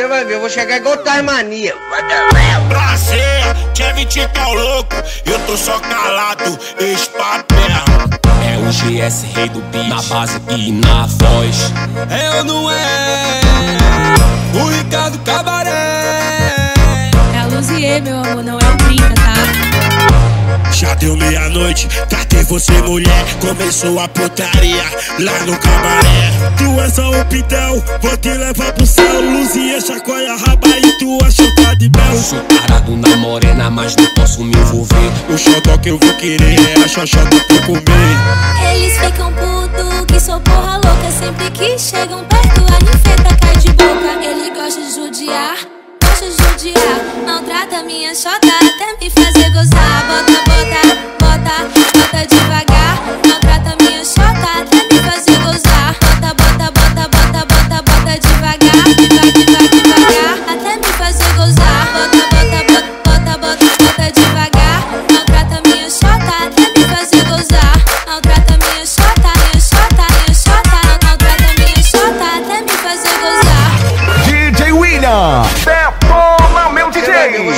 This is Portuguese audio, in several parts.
Você vai ver, eu vou chegar igual Tasmania. Prazer, Kevin tá louco, eu tô só calado, ex-papel. É o GS rei do beat, na base e na voz. É ou não é? O Ricardo Cabaré. É a Luzier, meu amor, não meia-noite, catei você mulher, começou a putaria lá no cabaré. Tu é só um pitel, vou te levar pro céu, luzinha, chacoalha, raba e tu achou tá de mel. Sou parado na morena, mas não posso me envolver. O xodó que eu vou querer é a xoxota pra eu comer. Eles ficam puto que sou porra louca. Sempre que chegam perto, a ninfeta cai de boca. Ele gosta de judiar, gosta de judiar. Maltrata minha xota até me fazer gozar.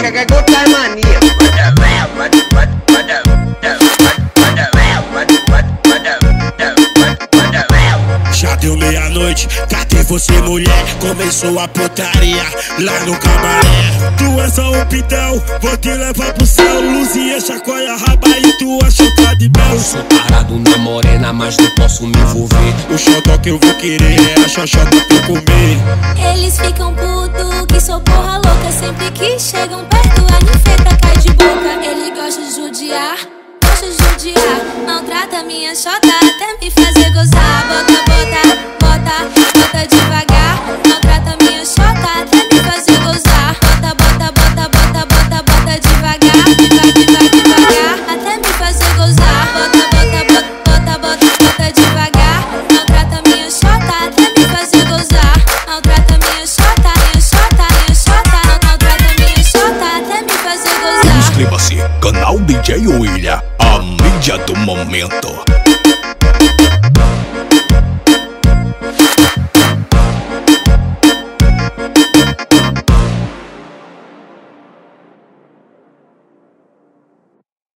Eu chegar igual Tasmania. Já deu meia-noite, catei você mulher, começou a putaria lá no cabaré. Tu é só um pitel, vou te levar pro céu, luzinha, chacoalha, raba e tu achou tá de mel. Sou parado na morena, mas não posso me envolver. O xodó que eu vou querer é a xoxota pra eu comer. Eles ficam puto que sou porra louca. Sempre que chegam Maltrata minha xota até me fazer gozar. Bota, bota, bota, bota devagar. Maltrata minha xota até me fazer gozar. Bota, bota, bota, bota, bota, bota devagar. Devagar, devagar, devagar. Até me fazer gozar. Bota, bota, bota, bota, bota, bota devagar. Maltrata minha xota até me fazer gozar. Maltrata minha xota, minha xota, minha xota. Maltrata minha xota até me fazer gozar. Inscreva-se, canal DJ William, do momento.